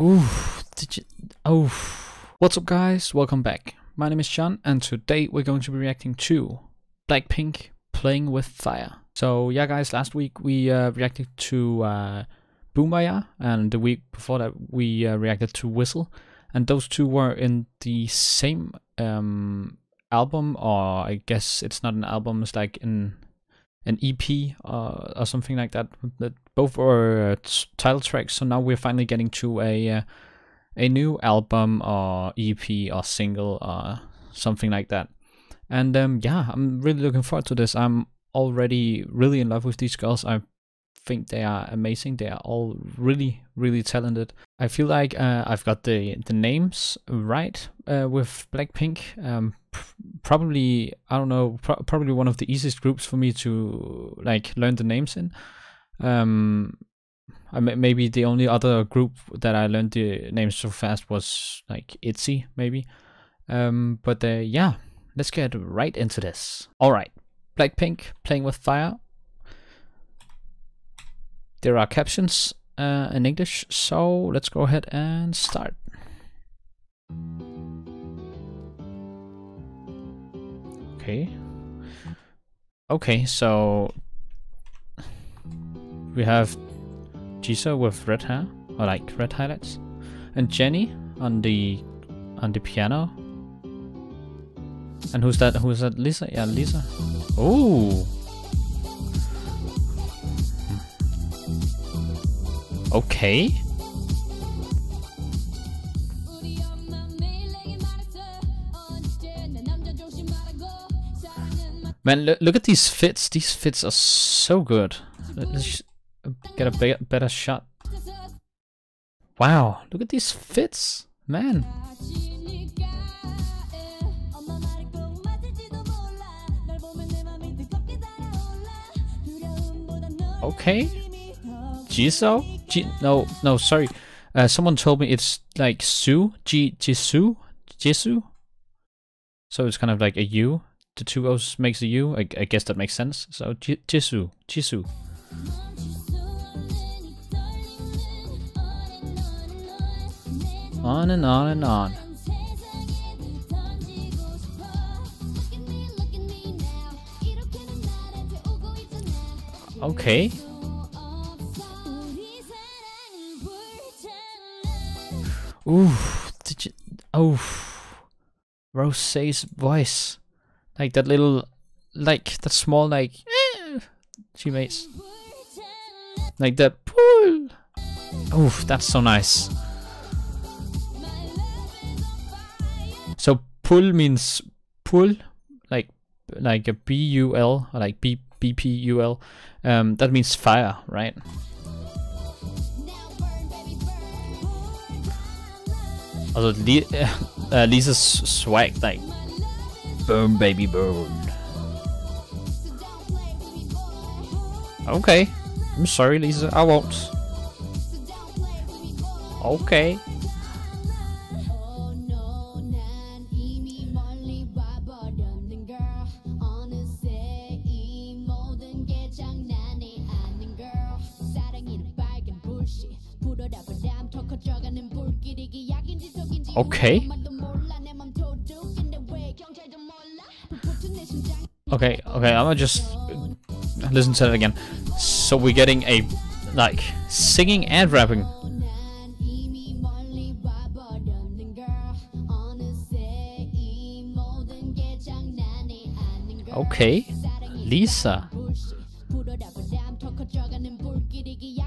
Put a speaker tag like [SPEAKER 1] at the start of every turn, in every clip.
[SPEAKER 1] Ooh, did you? Oh, what's up, guys? Welcome back. My name is Shun, and today we're going to be reacting to Blackpink playing with fire. So yeah, guys, last week we uh, reacted to uh, Boombayah, and the week before that we uh, reacted to Whistle, and those two were in the same um, album, or I guess it's not an album; it's like an an EP or something like that. That both were uh, title tracks. So now we're finally getting to a uh, a new album or EP or single or something like that. And um, yeah, I'm really looking forward to this. I'm already really in love with these girls. I think they are amazing. They are all really, really talented. I feel like uh, I've got the the names right uh, with Blackpink. Um, pr- probably I don't know. Pro- probably one of the easiest groups for me to like learn the names in. Um, I may- maybe the only other group that I learned the names so fast was like ITZY, maybe. Um, but uh, yeah, let's get right into this. All right, Blackpink playing with fire. There are captions uh, in English, so let's go ahead and start. Okay. Okay, so we have Jisoo with red hair, or like red highlights, and Jennie on the on the piano. And who's that? Who's that? Lisa? Yeah, Lisa. Oh. Okay. Man, look, look at these fits. These fits are so good. Let's uh, get a be better shot. Wow, look at these fits, man. Okay. Jisoo? Ji no, no, sorry. Uh, someone told me it's like Su, Ji, Jisoo, Jisoo. So it's kind of like a U. The two O's makes a U. I, I guess that makes sense. So Ji, Jisoo, Jisoo. On and on and on. Okay. Ooh, did you? Oh, Rosé's voice, like that little, like that small, like eh, she makes, like that pull. Oh, that's so nice. So pull means pull, like like a B U L like B B P U L. Um, that means fire, right? Also Li uh, Lisa's swag like Boom baby Boom. Okay. I'm sorry Lisa, I won't. Okay. Okay. Okay, okay, I'm gonna just listen to it again. So we're getting a like singing and rapping. Okay, Lisa.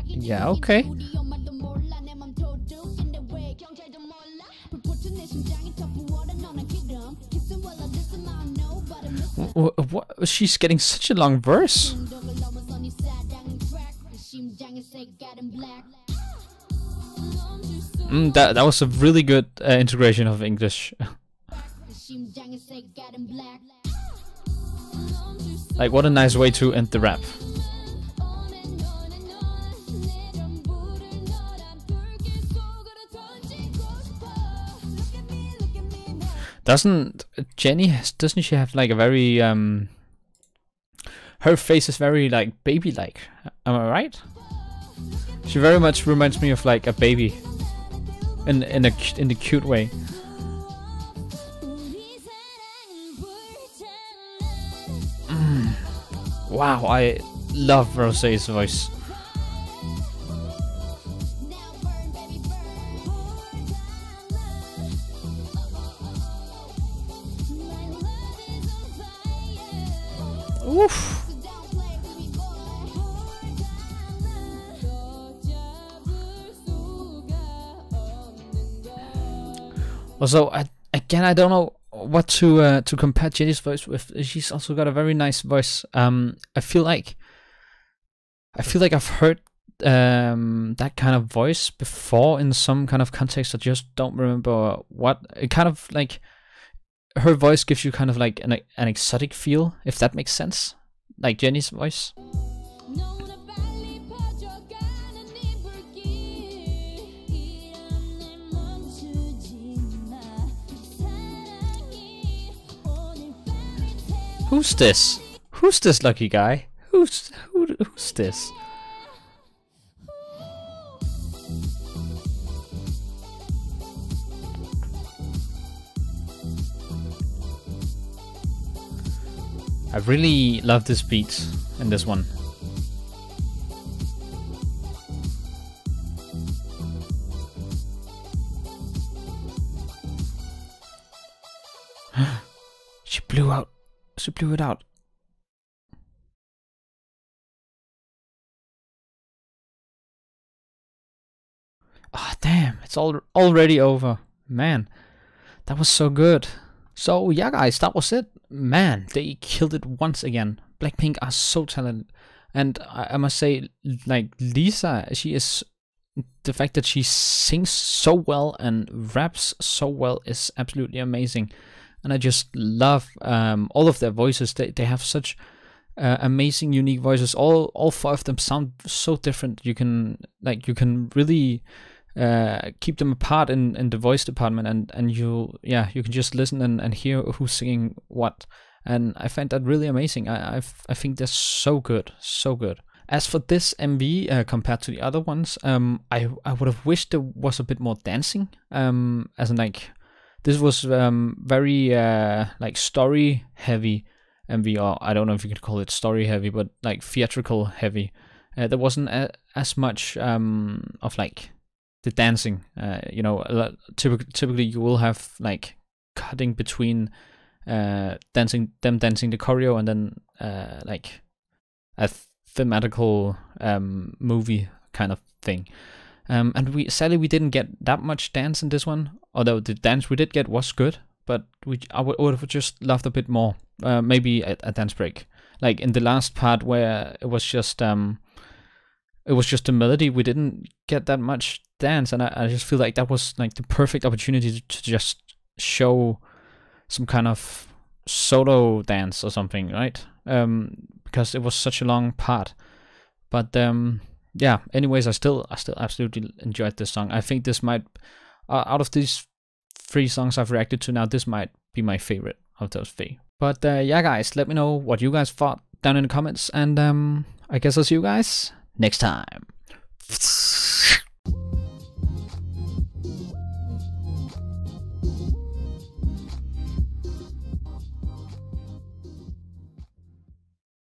[SPEAKER 1] Yeah, okay. What? She's getting such a long verse. Mm, that that was a really good uh, integration of English. like what a nice way to end the rap. Doesn't Jennie doesn't she have like a very um her face is very like baby like. Am I right? She very much reminds me of like a baby. in in a in the cute way. Mm. Wow, I love Rosé's voice. Oof. Also, I, again, I don't know what to uh, to compare Jennie's voice with. She's also got a very nice voice. Um, I feel like I feel like I've heard um that kind of voice before in some kind of context. I just don't remember what. It kind of like her voice gives you kind of like an an exotic feel, if that makes sense. Like Jennie's voice. Who's this? Who's this lucky guy? Who's who, who's this? I really love this beat in this one. she blew out she blew it out. Ah, oh, damn, it's all already over. Man, that was so good. So yeah, guys, that was it. Man, they killed it once again. Blackpink are so talented. And I, I must say, like, Lisa, she is... The fact that she sings so well and raps so well is absolutely amazing and I just love um, all of their voices. They they have such uh, amazing, unique voices. All all four of them sound so different. You can like you can really uh, keep them apart in, in the voice department, and and you yeah you can just listen and, and hear who's singing what. And I find that really amazing. I I've, I think they're so good, so good. As for this MV uh, compared to the other ones, um, I I would have wished there was a bit more dancing. Um, as in like this was um, very uh, like story heavy MV, or I don't know if you could call it story heavy, but like theatrical heavy. Uh, there wasn't a, as much um, of like the dancing. Uh, you know, typically, you will have like cutting between uh, dancing them dancing the choreo and then uh, like a thematical um, movie kind of thing. Um, and we sadly we didn't get that much dance in this one, although the dance we did get was good. But we I would, would have just loved a bit more. Uh, maybe a, a, dance break, like in the last part where it was just um, it was just a melody. We didn't get that much dance, and I, I just feel like that was like the perfect opportunity to, to just show some kind of solo dance or something, right? Um, because it was such a long part. But um, yeah, anyways, I still I still absolutely enjoyed this song. I think this might uh, out of these three songs I've reacted to now, this might be my favorite of those three. But uh, yeah, guys, let me know what you guys thought down in the comments, and um, I guess I'll see you guys next time.